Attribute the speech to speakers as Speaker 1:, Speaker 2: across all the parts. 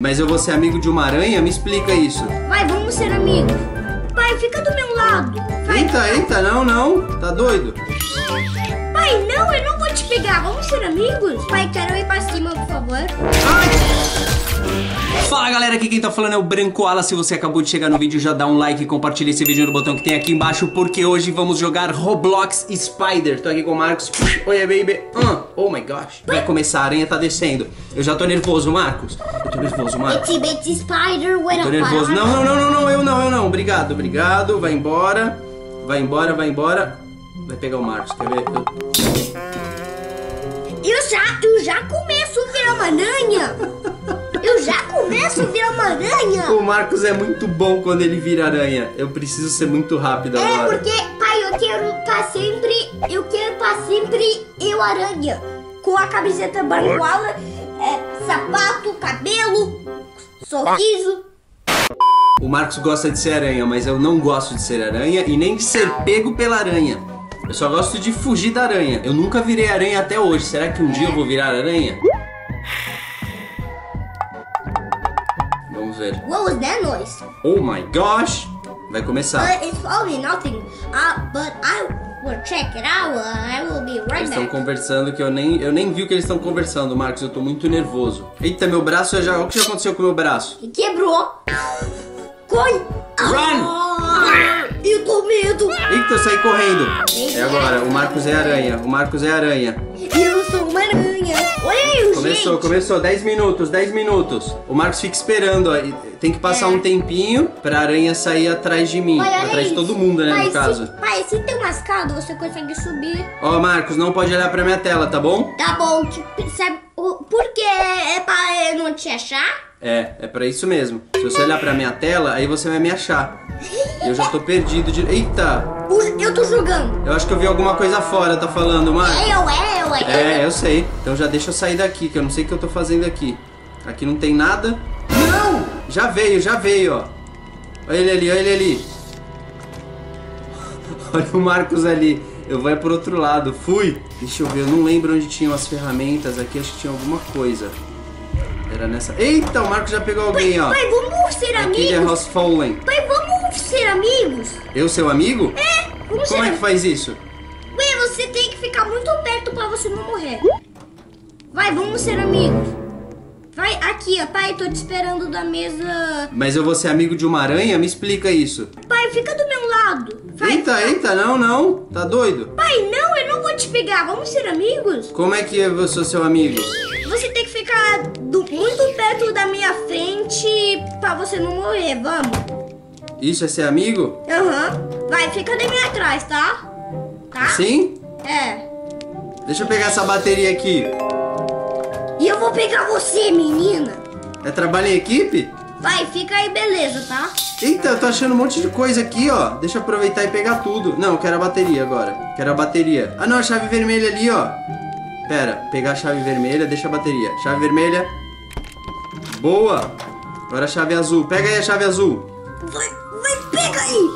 Speaker 1: Mas eu vou ser amigo de uma aranha? Me explica isso.
Speaker 2: Vai, vamos ser amigos. Pai, fica do meu lado. Vai.
Speaker 1: Eita, eita, não, não. Tá doido?
Speaker 2: Pai, não, eu não vou te pegar. Vamos ser amigos? Pai, quero ir pra cima, por favor.
Speaker 1: Fala galera, aqui quem tá falando é o Branco Ala. Se você acabou de chegar no vídeo, já dá um like e compartilha esse vídeo no botão que tem aqui embaixo, porque hoje vamos jogar Roblox Spider. Tô aqui com o Marcos. Oi, baby. Uh, oh my gosh. Vai começar, a aranha tá descendo. Eu já tô nervoso, Marcos. Eu tô nervoso, Marcos.
Speaker 2: Spider with
Speaker 1: Tô nervoso. não, não, não, não, eu não, eu não. Obrigado, obrigado. Vai embora. Vai embora, vai embora. Vai pegar o Marcos, quer ver? Eu-
Speaker 2: Eu já, eu já começo a virar uma aranha. Eu já começo a virar uma aranha.
Speaker 1: O Marcos é muito bom quando ele vira aranha. Eu preciso ser muito rápido
Speaker 2: É
Speaker 1: agora.
Speaker 2: porque, pai, eu quero pra sempre, eu quero pra sempre eu aranha. Com a camiseta brancoala, é, sapato, cabelo, sorriso.
Speaker 1: O Marcos gosta de ser aranha, mas eu não gosto de ser aranha e nem de ser pego pela aranha. Eu só gosto de fugir da aranha. Eu nunca virei aranha até hoje. Será que um dia eu vou virar aranha? Vamos ver.
Speaker 2: What was that noise?
Speaker 1: Oh my gosh! Vai começar.
Speaker 2: Uh, it's probably nothing. Uh, but I will check it out. Uh, I will be right
Speaker 1: Eles estão conversando que eu nem, eu nem vi o que eles estão conversando, Marcos. Eu tô muito nervoso. Eita, meu braço já. O que já aconteceu com o meu braço?
Speaker 2: Quebrou. Corre.
Speaker 1: Run!
Speaker 2: Ah, eu tô medo.
Speaker 1: Eita, eu saí correndo. É agora, o Marcos é aranha. O Marcos é aranha.
Speaker 2: Eu sou uma aranha. Olha aí,
Speaker 1: Começou,
Speaker 2: gente.
Speaker 1: começou. 10 minutos, 10 minutos. O Marcos fica esperando, ó. Tem que passar
Speaker 2: É.
Speaker 1: um tempinho pra aranha sair atrás de mim.
Speaker 2: Olha
Speaker 1: atrás de todo mundo, né,
Speaker 2: pai,
Speaker 1: no caso.
Speaker 2: Se, pai, se tem uma escada, você consegue subir.
Speaker 1: Ó, Marcos, não pode olhar pra minha tela, tá bom?
Speaker 2: Tá bom, tipo, sabe o- por que é pra eu não te achar?
Speaker 1: É, é pra isso mesmo. Se você olhar pra minha tela, aí você vai me achar. Eu já tô perdido de. Eita!
Speaker 2: Eu tô jogando.
Speaker 1: Eu acho que eu vi alguma coisa fora, tá falando, Marcos?
Speaker 2: É eu, é eu, é eu.
Speaker 1: É, eu sei. Então já deixa eu sair daqui, que eu não sei o que eu tô fazendo aqui. Aqui não tem nada. Não! Já veio, já veio, ó. Olha ele ali, olha ele ali. Olha o Marcos ali. Eu vou é pro outro lado. Fui. Deixa eu ver, eu não lembro onde tinham as ferramentas aqui. Acho que tinha alguma coisa. Era nessa. Eita, o Marcos já pegou alguém, ó.
Speaker 2: Pai, vamos ser
Speaker 1: Aqui é
Speaker 2: amigos?
Speaker 1: Rosfallen.
Speaker 2: Pai, vamos ser amigos?
Speaker 1: Eu, seu amigo?
Speaker 2: É, vamos
Speaker 1: Como
Speaker 2: ser
Speaker 1: é que faz isso?
Speaker 2: Ué, você tem que ficar muito perto pra você não morrer. Vai, vamos ser amigos. Vai, aqui, ó. Pai, tô te esperando da mesa.
Speaker 1: Mas eu vou ser amigo de uma aranha? Me explica isso.
Speaker 2: Pai, fica do meu lado. Vai.
Speaker 1: Eita, eita, não, não. Tá doido?
Speaker 2: Pai, não, eu não vou te pegar. Vamos ser amigos?
Speaker 1: Como é que eu sou seu amigo?
Speaker 2: Você tem que ficar do- muito perto da minha frente pra você não morrer. Vamos.
Speaker 1: Isso é ser amigo?
Speaker 2: Aham. Vai, fica de mim atrás, tá? Tá?
Speaker 1: Sim?
Speaker 2: É.
Speaker 1: Deixa eu pegar essa bateria aqui.
Speaker 2: E eu vou pegar você, menina.
Speaker 1: É trabalho em equipe?
Speaker 2: Vai, fica aí, beleza, tá?
Speaker 1: Eita, eu tô achando um monte de coisa aqui, ó. Deixa eu aproveitar e pegar tudo. Não, eu quero a bateria agora. Quero a bateria. Ah, não, a chave vermelha ali, ó. Pera, pegar a chave vermelha, deixa a bateria. Chave vermelha. Boa. Agora a chave azul. Pega aí a chave azul.
Speaker 2: Vai, vai, pega aí.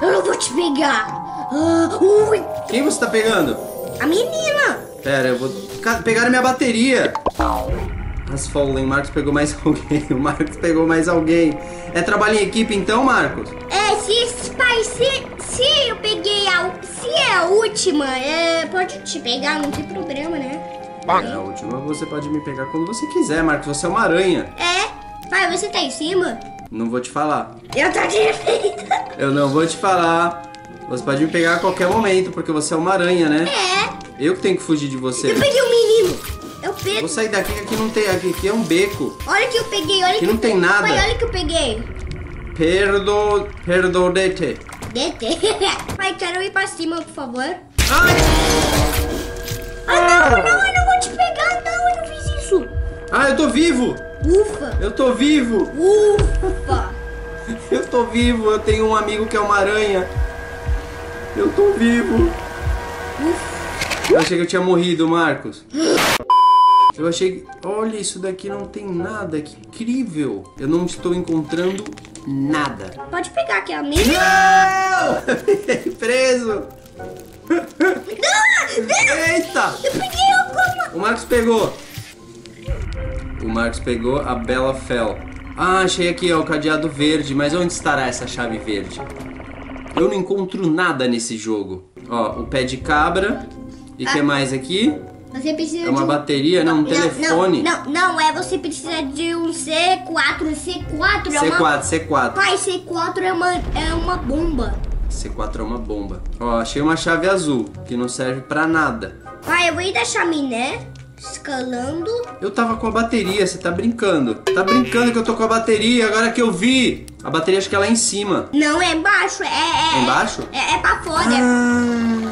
Speaker 2: Eu não vou te pegar. Ah, ui,
Speaker 1: Quem você tá pegando?
Speaker 2: a menina.
Speaker 1: Pera, eu vou. Pegaram minha bateria! As Fallen, Marcos pegou mais alguém. O Marcos pegou mais alguém. É trabalho em equipe então, Marcos?
Speaker 2: É, se, pai, se, se eu peguei a, se é a última, é, pode te pegar, não tem problema, né?
Speaker 1: É a última, você pode me pegar quando você quiser, Marcos. Você é uma aranha.
Speaker 2: É, pai, você tá em cima?
Speaker 1: Não vou te falar.
Speaker 2: Eu tô direita.
Speaker 1: Eu não vou te falar. Você pode me pegar a qualquer momento, porque você é uma aranha, né?
Speaker 2: É,
Speaker 1: Eu que tenho que fugir de você.
Speaker 2: eu peguei o menino. Eu
Speaker 1: Vou sair daqui que aqui não tem. Aqui, aqui é um beco.
Speaker 2: Olha que eu peguei, olha
Speaker 1: Aqui
Speaker 2: que
Speaker 1: não
Speaker 2: eu
Speaker 1: tem
Speaker 2: peguei.
Speaker 1: nada.
Speaker 2: Pai, olha que eu peguei.
Speaker 1: Perdo. Perdodete.
Speaker 2: Dete. Pai, quero ir pra cima, por favor.
Speaker 1: Ai!
Speaker 2: Ah, não, não, eu não vou te pegar, não, eu não fiz isso.
Speaker 1: Ah, eu tô vivo!
Speaker 2: Ufa,
Speaker 1: Eu tô vivo!
Speaker 2: ufa.
Speaker 1: Eu tô vivo, eu tenho um amigo que é uma aranha. Eu tô vivo. Eu achei que eu tinha morrido, Marcos. Eu achei. Olha, isso daqui não tem nada. Que incrível! Eu não estou encontrando nada.
Speaker 2: Pode pegar aqui a minha.
Speaker 1: Não! Fiquei preso!
Speaker 2: Não,
Speaker 1: Eita!
Speaker 2: eu peguei alguma.
Speaker 1: O Marcos pegou. O Marcos pegou a Bela Fel. Ah, achei aqui, ó, o cadeado verde. Mas onde estará essa chave verde? Eu não encontro nada nesse jogo. Ó, o pé de cabra. E o que mais aqui?
Speaker 2: Você precisa
Speaker 1: É uma
Speaker 2: de um...
Speaker 1: bateria, não, um telefone.
Speaker 2: Não, não, não, é você precisa de um C4. C4 é uma...
Speaker 1: C4, C4.
Speaker 2: Pai, C4 é uma, é uma bomba.
Speaker 1: C4 é uma bomba. Ó, achei uma chave azul, que não serve pra nada.
Speaker 2: Pai, eu vou ir da chaminé, escalando.
Speaker 1: Eu tava com a bateria, você tá brincando. Tá brincando que eu tô com a bateria, agora que eu vi. A bateria acho que é lá em cima.
Speaker 2: Não, é embaixo, é... É,
Speaker 1: É embaixo?
Speaker 2: É, é pra fora,
Speaker 1: Ah,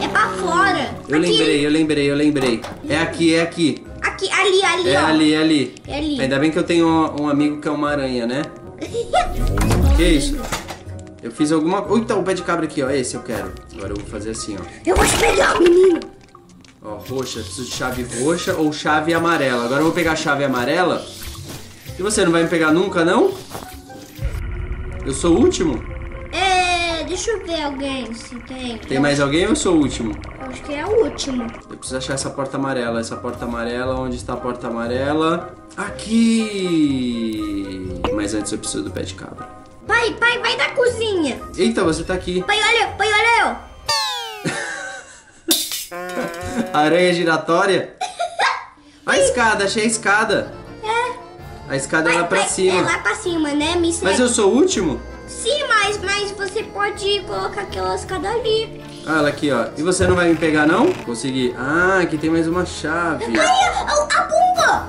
Speaker 2: é pra fora.
Speaker 1: eu
Speaker 2: Aqui,
Speaker 1: lembrei, eu lembrei, eu lembrei. É aqui, é aqui.
Speaker 2: Aqui, ali, ali,
Speaker 1: É
Speaker 2: ó.
Speaker 1: ali, é ali.
Speaker 2: É ali.
Speaker 1: Ainda bem que eu tenho um, um amigo que é uma aranha, né? Que isso? Eu fiz alguma coisa. Então, o pé de cabra aqui, ó. Esse eu quero. Agora eu vou fazer assim, ó.
Speaker 2: Eu vou te pegar, menino.
Speaker 1: Ó, roxa. Preciso de chave roxa ou chave amarela. Agora eu vou pegar a chave amarela. E você não vai me pegar nunca, não? Eu sou o último?
Speaker 2: É, deixa eu ver alguém se tem.
Speaker 1: Tem mais alguém ou eu sou o último?
Speaker 2: Acho que é o último.
Speaker 1: Eu preciso achar essa porta amarela. Essa porta amarela, onde está a porta amarela? Aqui! Mas antes eu preciso do pé de cabra.
Speaker 2: Pai, pai, vai da cozinha.
Speaker 1: Eita, você tá aqui.
Speaker 2: Pai, olha, pai, olha eu.
Speaker 1: Aranha giratória? A escada, achei a escada. A escada é lá pra
Speaker 2: pai,
Speaker 1: cima.
Speaker 2: É lá pra cima, né?
Speaker 1: Mas eu sou o último?
Speaker 2: Sim, mas, mas você pode colocar aquela escada ali.
Speaker 1: Ah, ela aqui, ó. E você não vai me pegar, não? Consegui. Ah, aqui tem mais uma chave.
Speaker 2: Pai, a, a, bomba.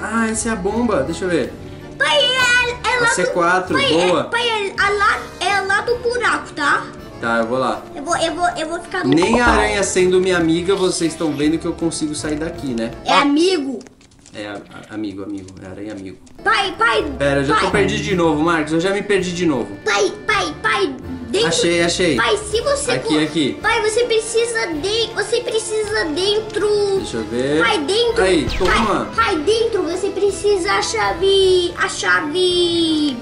Speaker 1: Ah, essa é a bomba. Deixa eu ver.
Speaker 2: Pai, é, é lá
Speaker 1: A C4,
Speaker 2: do... Pai,
Speaker 1: boa.
Speaker 2: É, pai, é, a lá, é lá do buraco, tá?
Speaker 1: Tá, eu vou lá.
Speaker 2: Eu vou, eu vou, eu vou ficar no
Speaker 1: Nem a aranha sendo minha amiga, vocês estão vendo que eu consigo sair daqui, né?
Speaker 2: É amigo.
Speaker 1: É, a- amigo, amigo. É aranha amigo.
Speaker 2: Pai, pai.
Speaker 1: Pera, eu já tô
Speaker 2: pai,
Speaker 1: perdido de novo, Marcos. Eu já me perdi de novo.
Speaker 2: Pai, pai, pai. Dentro...
Speaker 1: Achei, achei.
Speaker 2: Pai, se você...
Speaker 1: Aqui,
Speaker 2: co-
Speaker 1: aqui.
Speaker 2: Pai, você precisa de... Você precisa dentro...
Speaker 1: Deixa eu ver.
Speaker 2: Pai, dentro...
Speaker 1: Aí, toma.
Speaker 2: Pai, pai, dentro você precisa a chave... A chave...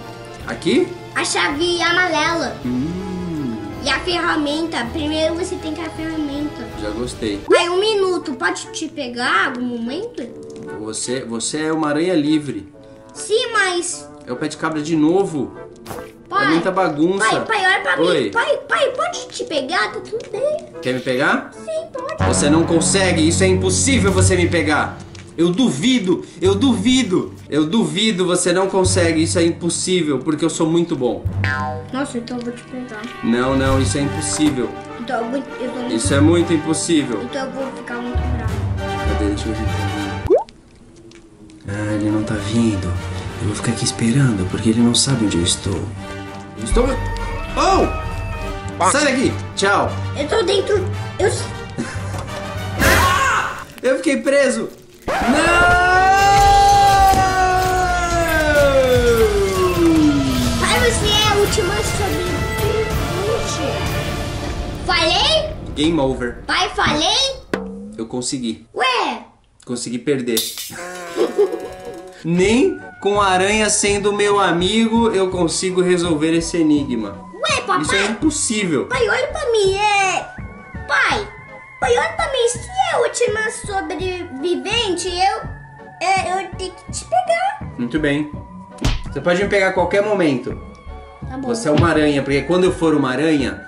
Speaker 1: Aqui?
Speaker 2: A chave amarela.
Speaker 1: Hum,
Speaker 2: E a ferramenta. Primeiro você tem que a ferramenta.
Speaker 1: já gostei.
Speaker 2: Pai, um minuto. Pode te pegar algum momento?
Speaker 1: Você, você é uma aranha livre.
Speaker 2: Sim, mas...
Speaker 1: É o pé de cabra de novo.
Speaker 2: Pai,
Speaker 1: é muita bagunça.
Speaker 2: Pai, pai, olha pra
Speaker 1: Oi.
Speaker 2: mim. Pai, pai, pode te pegar? Tá tudo bem.
Speaker 1: Quer me pegar?
Speaker 2: Sim, pode.
Speaker 1: Você não consegue, isso é impossível você me pegar. Eu duvido, eu duvido, eu duvido, você não consegue, isso é impossível, porque eu sou muito bom.
Speaker 2: Nossa, então eu vou te pegar.
Speaker 1: Não, não, isso é impossível.
Speaker 2: Então eu vou, eu vou
Speaker 1: Isso é muito impossível.
Speaker 2: então eu vou ficar muito bravo.
Speaker 1: Cadê? Deixa eu ver. Ah, ele não tá vindo. Eu vou ficar aqui esperando, porque ele não sabe onde eu estou. Estou. Oh! Sai daqui! Tchau!
Speaker 2: Eu tô dentro. Eu.
Speaker 1: Eu fiquei preso! Não!
Speaker 2: Pai, você é a última sobrevivente. Falei?
Speaker 1: Game over.
Speaker 2: Pai, falei?
Speaker 1: Eu consegui.
Speaker 2: Ué,
Speaker 1: Consegui perder. Nem com a aranha sendo meu amigo eu consigo resolver esse enigma.
Speaker 2: ué, papai.
Speaker 1: Isso é impossível.
Speaker 2: Pai, olha pra mim, é. Pai, pai, olha pra mim. Se é a última sobrevivente, eu. É, eu tenho que te pegar.
Speaker 1: Muito bem. Você pode me pegar a qualquer momento.
Speaker 2: Tá bom.
Speaker 1: Você é uma aranha, porque quando eu for uma aranha,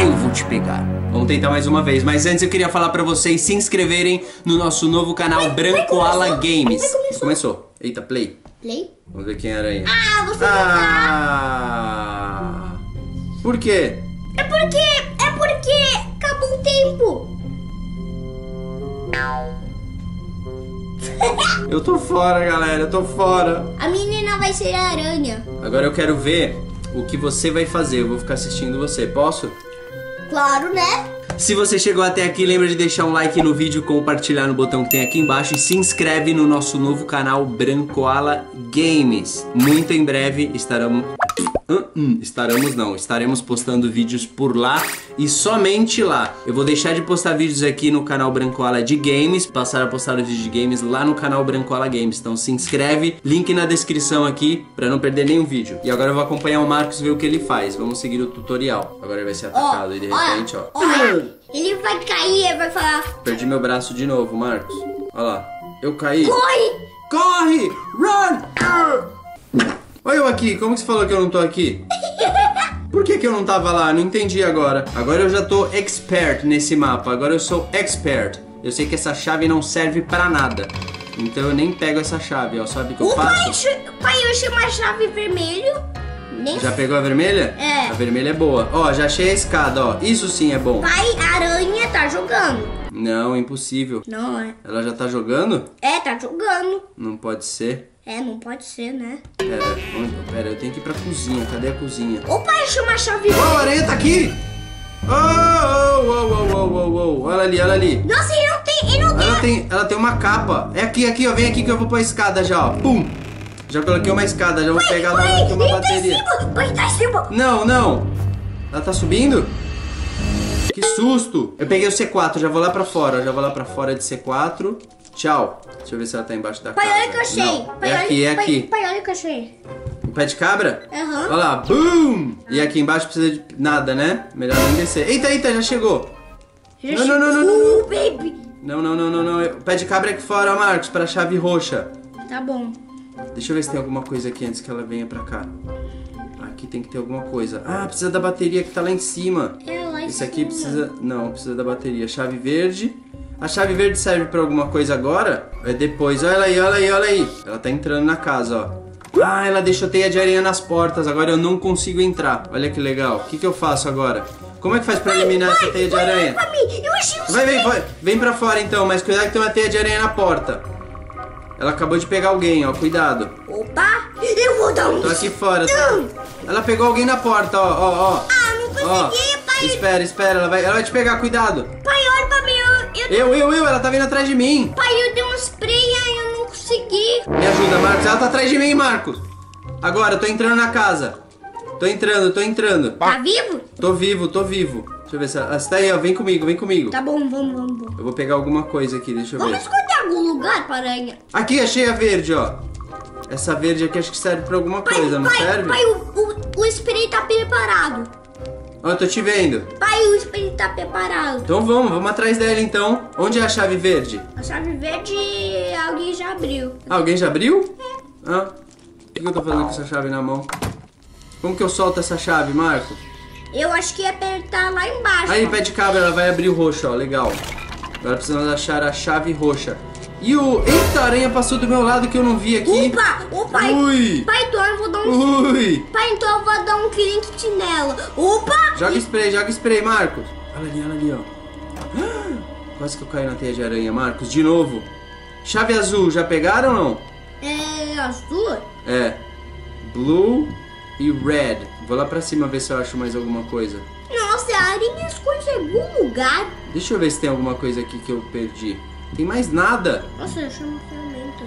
Speaker 1: eu vou te pegar. Vamos tentar mais uma vez, mas antes eu queria falar pra vocês se inscreverem no nosso novo canal Branco Ala Games.
Speaker 2: começou.
Speaker 1: Começou. Eita, play.
Speaker 2: Play?
Speaker 1: Vamos ver quem é a aranha.
Speaker 2: Ah, você não tá.
Speaker 1: Ah! Por quê?
Speaker 2: É porque. É porque. Acabou o tempo.
Speaker 1: Eu tô fora, galera, eu tô fora.
Speaker 2: A menina vai ser a aranha.
Speaker 1: Agora eu quero ver o que você vai fazer. Eu vou ficar assistindo você. Posso?
Speaker 2: Claro, né?
Speaker 1: Se você chegou até aqui, lembra de deixar um like no vídeo, compartilhar no botão que tem aqui embaixo e se inscreve no nosso novo canal Brancoala Games. Muito em breve estaremos Hum, hum, estaremos não, estaremos postando vídeos por lá e somente lá. Eu vou deixar de postar vídeos aqui no canal Brancoala de Games, passar a postar os vídeos de games lá no canal Brancoala Games. Então se inscreve, link na descrição aqui pra não perder nenhum vídeo. E agora eu vou acompanhar o Marcos e ver o que ele faz. Vamos seguir o tutorial. Agora ele vai ser atacado e de repente, ó.
Speaker 2: Olha, ele vai cair, ele vai falar.
Speaker 1: Perdi meu braço de novo, Marcos. Olha lá. Eu caí.
Speaker 2: Corre!
Speaker 1: Corre! Run! Olha eu aqui, como que você falou que eu não tô aqui? Por que, que eu não tava lá? Não entendi agora. Agora eu já tô expert nesse mapa. Agora eu sou expert. Eu sei que essa chave não serve pra nada. Então eu nem pego essa chave, ó. Sabe que eu
Speaker 2: O pai,
Speaker 1: faço?
Speaker 2: che- pai, eu achei uma chave vermelho. Nem
Speaker 1: Já pegou a vermelha?
Speaker 2: É.
Speaker 1: A vermelha é boa. Ó, já achei a escada, ó. Isso sim é bom.
Speaker 2: Pai, a aranha tá jogando.
Speaker 1: Não, impossível.
Speaker 2: Não é?
Speaker 1: Ela já tá jogando?
Speaker 2: É, tá jogando.
Speaker 1: Não pode ser.
Speaker 2: É, não pode ser, né?
Speaker 1: Pera, onde- pera, eu tenho que ir pra cozinha. Cadê a cozinha?
Speaker 2: O pai achou uma chave
Speaker 1: Ó, a aranha tá aqui! Oh, oh, oh, oh, oh, oh, oh. Olha ali, olha ali.
Speaker 2: Nossa, ele não tem. Ele não tem.
Speaker 1: Ela tem, ela tem uma capa. É aqui, aqui, ó. Vem aqui que eu vou pôr a escada já, ó. Pum! Já coloquei uma escada, já vou pegar
Speaker 2: pai,
Speaker 1: aqui uma bateria.
Speaker 2: tá em cima. Pai, tá em cima.
Speaker 1: Não, não. Ela tá subindo? Que susto. Eu peguei o C4, já vou lá pra fora. Já vou lá pra fora de C4. Tchau. Deixa eu ver se ela tá embaixo da
Speaker 2: Pai,
Speaker 1: casa.
Speaker 2: olha que eu achei.
Speaker 1: Não,
Speaker 2: pai,
Speaker 1: é aqui, é
Speaker 2: pai,
Speaker 1: aqui.
Speaker 2: Pai, olha que eu achei.
Speaker 1: O pé de cabra?
Speaker 2: Aham.
Speaker 1: Olha lá, boom! E aqui embaixo precisa de nada, né? Melhor nem descer. Eita, eita, já chegou.
Speaker 2: Já
Speaker 1: Não, não, não, não, não,
Speaker 2: Uh, baby.
Speaker 1: Não, não, não, não, não. O pé de cabra é aqui fora, Marcos, pra chave roxa.
Speaker 2: Tá bom.
Speaker 1: Deixa eu ver se tem alguma coisa aqui antes que ela venha pra cá. Aqui tem que ter alguma coisa. Ah, precisa da bateria que tá lá em cima.
Speaker 2: É lá em
Speaker 1: Isso aqui
Speaker 2: cima.
Speaker 1: precisa. Não, precisa da bateria. Chave verde. A chave verde serve pra alguma coisa agora? É depois. Olha aí, olha aí, olha aí. Ela tá entrando na casa, ó. Ah, ela deixou teia de areia nas portas. Agora eu não consigo entrar. Olha que legal. O que, que eu faço agora? Como é que faz pra eliminar essa teia de aranha?
Speaker 2: um
Speaker 1: Vai, vem, vai. Vem pra fora então, mas cuidado que tem uma teia de aranha na porta. Ela acabou de pegar alguém, ó. Cuidado.
Speaker 2: Opa, eu vou dar um.
Speaker 1: Tô aqui fora.
Speaker 2: Não.
Speaker 1: Ela pegou alguém na porta, ó, ó, ó.
Speaker 2: Ah, não
Speaker 1: Ó,
Speaker 2: consegui, pai.
Speaker 1: espera, espera, ela vai, ela vai te pegar, cuidado.
Speaker 2: Pai, olha. Eu, eu,
Speaker 1: Eu, ela tá vindo atrás de mim.
Speaker 2: pai, eu dei um spray e eu não consegui.
Speaker 1: Me ajuda, Marcos, ela tá atrás de mim, Marcos. Agora, eu tô entrando na casa. Tô entrando, tô entrando.
Speaker 2: Tá vivo?
Speaker 1: Tô vivo, tô vivo. Deixa eu ver se ela, você tá aí, ó, vem comigo, vem comigo.
Speaker 2: Tá bom, vamos, vamos, vamos.
Speaker 1: Eu vou pegar alguma coisa aqui, deixa eu
Speaker 2: Vamos
Speaker 1: ver.
Speaker 2: esconder algum lugar, paranha.
Speaker 1: Aqui, achei a verde, ó. Essa verde aqui acho que serve pra alguma
Speaker 2: Pai,
Speaker 1: coisa, não
Speaker 2: pai,
Speaker 1: serve?
Speaker 2: pai, o, o, o spray tá preparado.
Speaker 1: Ó, tô te vendo.
Speaker 2: Pai, o spray tá preparado.
Speaker 1: Então vamos, vamos atrás dela então. Onde é a chave verde?
Speaker 2: A chave verde alguém já abriu.
Speaker 1: Ah, alguém já abriu? Ah, o que eu tô fazendo com essa chave na mão? Como que eu solto essa chave, Marcos?
Speaker 2: Eu acho que ia apertar lá embaixo.
Speaker 1: Aí, pé de cabra, ela vai abrir o roxo, ó, legal. Agora precisamos achar a chave roxa. E o... Eita, a aranha passou do meu lado que eu não vi aqui.
Speaker 2: Opa, o pai.
Speaker 1: Ui.
Speaker 2: Pai, então eu vou dar um.
Speaker 1: Ui!
Speaker 2: Pai, então eu vou dar um clique nela. Opa!
Speaker 1: Joga spray, joga spray, Marcos. Olha ali, olha ali, ó. Quase que eu caí na teia de aranha, Marcos, de novo. Chave azul, já pegaram ou não?
Speaker 2: É azul?
Speaker 1: É. Blue e red. Vou lá pra cima ver se eu acho mais alguma coisa.
Speaker 2: Nossa, a aranha esconde em algum lugar.
Speaker 1: Deixa eu ver se tem alguma coisa aqui que eu perdi. Tem mais nada.
Speaker 2: Nossa, eu chamo ferramenta.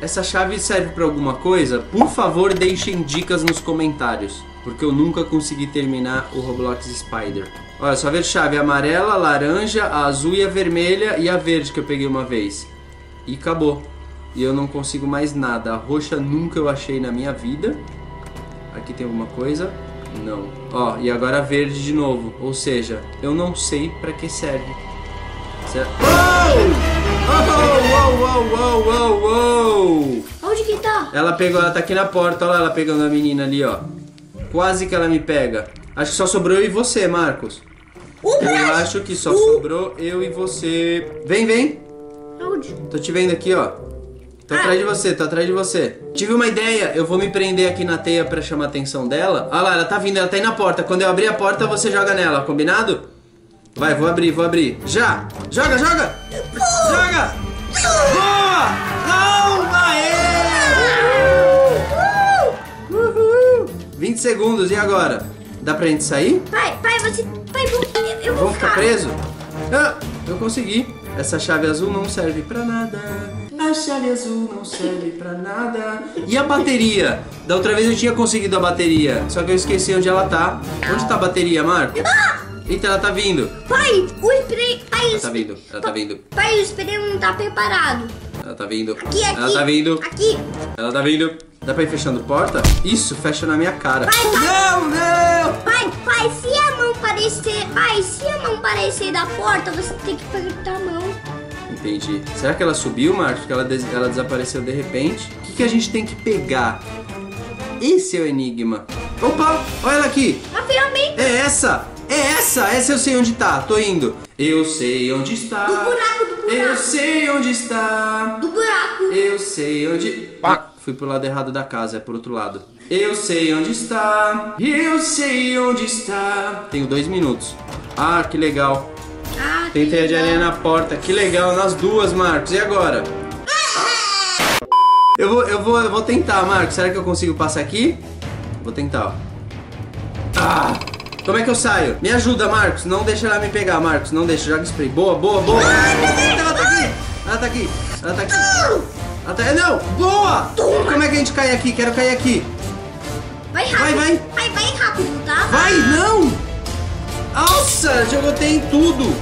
Speaker 1: Essa chave serve pra alguma coisa? Por favor, deixem dicas nos comentários, porque eu nunca consegui terminar o Roblox Spider. Olha, só ver chave amarela, laranja, a azul e a vermelha e a verde que eu peguei uma vez. E acabou. E eu não consigo mais nada. A roxa nunca eu achei na minha vida. Aqui tem alguma coisa? Não. Ó, e agora a verde de novo. Ou seja, eu não sei pra que serve. Serve... Oh! Oh, oh, oh, oh,
Speaker 2: Onde que tá?
Speaker 1: Ela pegou, ela tá aqui na porta, olha lá ela pegando a menina ali, ó. Quase que ela me pega. Acho que só sobrou eu e você, Marcos.
Speaker 2: O
Speaker 1: Eu
Speaker 2: braço.
Speaker 1: acho que só sobrou eu e você. Vem, vem.
Speaker 2: Onde?
Speaker 1: Tô te vendo aqui, ó. Tô atrás de você, tô atrás de você. Tive uma ideia, eu vou me prender aqui na teia pra chamar a atenção dela. Olha lá, ela tá vindo, ela tá aí na porta. Quando eu abrir a porta, você joga nela, combinado? Vai, vou abrir, vou abrir. Já! Joga, joga! Joga! Boa! Não! Aê! Uhul! 20 segundos, e agora? Dá pra gente sair?
Speaker 2: Pai, pai, você. Pai, vou- eu, vou
Speaker 1: Vamos ficar preso? Ah, eu consegui. Essa chave azul não serve pra nada. A chave azul não serve pra nada. E a bateria? Da outra vez eu tinha conseguido a bateria, só que eu esqueci onde ela tá. Onde tá a bateria, Marco? Eita, ela tá vindo.
Speaker 2: Pai, o spray. Pai,
Speaker 1: Ela tá vindo, ela tá vindo.
Speaker 2: Pai, o spray não tá preparado.
Speaker 1: Ela tá vindo.
Speaker 2: Aqui, aqui.
Speaker 1: Ela tá vindo.
Speaker 2: Aqui.
Speaker 1: Ela tá vindo. Dá pra ir fechando porta? Isso, fecha na minha cara.
Speaker 2: Vai, vai.
Speaker 1: Não, não!
Speaker 2: Pai, pai, se a mão parecer. Pai, se a mão parecer da porta, você tem que apertar a mão.
Speaker 1: Entendi. Será que ela subiu, Marcos? Porque ela, des- ela desapareceu de repente. O que, que a gente tem que pegar? Esse é o enigma. Opa, olha ela aqui.
Speaker 2: Uma ferramenta
Speaker 1: É essa! É essa! Essa eu sei onde tá. Tô indo. Eu sei onde está.
Speaker 2: Do buraco, do buraco.
Speaker 1: Eu sei onde está.
Speaker 2: do buraco.
Speaker 1: Eu sei onde. Ah, fui pro lado errado da casa, é pro outro lado. Eu sei onde está. Eu sei onde está. Tenho dois minutos. Ah, que legal.
Speaker 2: Ah,
Speaker 1: Tem
Speaker 2: que
Speaker 1: teia de
Speaker 2: legal.
Speaker 1: areia na porta. Que legal, nas duas, Marcos. E agora? Eu vou, eu vou, eu vou tentar, Marcos. Será que eu consigo passar aqui? Vou tentar, ó. Ah! Como é que eu saio? Me ajuda, Marcos. Não deixa ela me pegar, Marcos. Não deixa. Joga spray. Boa, boa, boa. Ela tá aqui. Ela tá aqui. Ela tá aqui. Ela tá... Não! Boa! Como é que a gente cai aqui? Quero cair aqui.
Speaker 2: Vai rápido.
Speaker 1: vai.
Speaker 2: Vai, vai rápido, tá?
Speaker 1: Vai, não! Nossa, jogou tem tudo.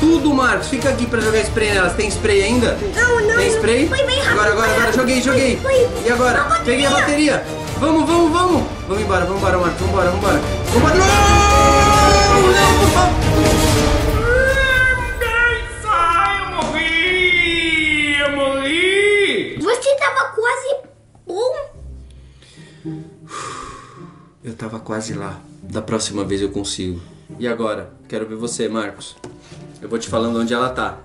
Speaker 1: Tudo, Marcos. Fica aqui pra jogar spray nelas. Tem spray ainda?
Speaker 2: Não, não.
Speaker 1: Tem spray?
Speaker 2: Vai bem rápido.
Speaker 1: Agora, agora, agora. Joguei, joguei.
Speaker 2: Vai, vai.
Speaker 1: E agora?
Speaker 2: A
Speaker 1: Peguei a bateria. Vamos, vamos, vamos. Vamos embora, vamos embora, Marcos. Vamos embora, vamos embora. Vamos embora. Não! Não, por favor.
Speaker 3: Sai, eu morri! Eu morri!
Speaker 2: Você tava quase bom.
Speaker 1: Eu tava quase lá. Da próxima vez eu consigo. E agora? Quero ver você, Marcos. Eu vou te falando onde ela tá.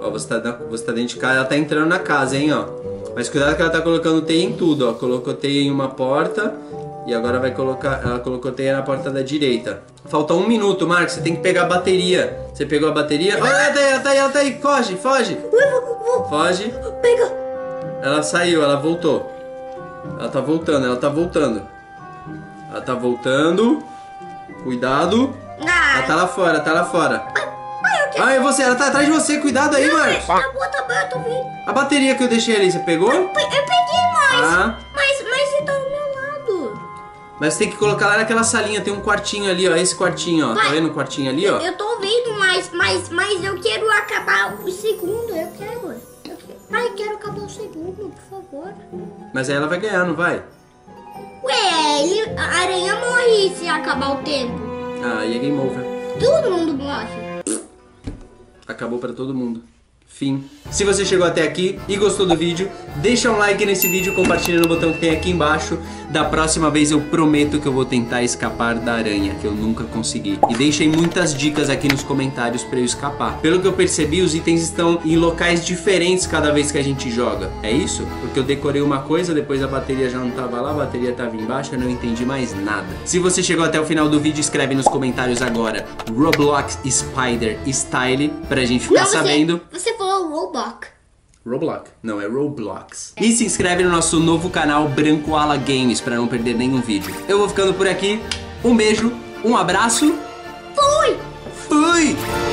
Speaker 1: Ó, você tá, você tá dentro de casa, ela tá entrando na casa, hein, ó. Mas cuidado que ela tá colocando teia em tudo, ó. Colocou teia em uma porta e agora vai colocar. Ela colocou teia na porta da direita. Falta um minuto, Marcos. Você tem que pegar a bateria. Você pegou a bateria? Olha, ela tá aí, ela tá aí, ela tá aí. Foge, foge. Foge.
Speaker 2: Pega.
Speaker 1: Ela saiu, ela voltou. Ela tá voltando, ela tá voltando. Ela tá voltando. Cuidado. Ela tá lá fora, tá lá fora.
Speaker 2: Eu.
Speaker 1: Ah, é você, ela tá atrás de você, cuidado aí, Marcos.
Speaker 2: Tá boa, tá boa, eu tô vendo.
Speaker 1: A bateria que eu deixei ali, você pegou?
Speaker 2: Eu eu peguei mais.
Speaker 1: Ah.
Speaker 2: Mas, mas você tá do meu lado.
Speaker 1: Mas tem que colocar lá naquela salinha, tem um quartinho ali, ó. Esse quartinho, ó. Tá
Speaker 2: Vai.
Speaker 1: vendo o quartinho ali, ó?
Speaker 2: Eu tô vendo, mas, mas, mas eu quero acabar o segundo. Eu quero. Eu quero. Ai, eu quero acabar o segundo, por favor.
Speaker 1: Mas aí ela vai ganhar, não vai?
Speaker 2: Ué, ele, a aranha morre se acabar o tempo.
Speaker 1: Ah, e é game over.
Speaker 2: Todo mundo morre.
Speaker 1: Acabou pra todo mundo. Fim. Se você chegou até aqui e gostou do vídeo, deixa um like nesse vídeo, compartilha no botão que tem aqui embaixo. Da próxima vez eu prometo que eu vou tentar escapar da aranha, que eu nunca consegui. E deixei muitas dicas aqui nos comentários pra eu escapar. Pelo que eu percebi, os itens estão em locais diferentes cada vez que a gente joga. É isso? Porque eu decorei uma coisa, depois a bateria já não tava lá, a bateria tava embaixo, eu não entendi mais nada. Se você chegou até o final do vídeo, escreve nos comentários agora Roblox Spider Style pra gente ficar
Speaker 2: Não, você-
Speaker 1: sabendo.
Speaker 2: Você Roblox.
Speaker 1: Roblox. Não, é Roblox. E se inscreve no nosso novo canal Branco Ala Games para não perder nenhum vídeo. Eu vou ficando por aqui. Um beijo, um abraço.
Speaker 2: Fui!
Speaker 1: Fui!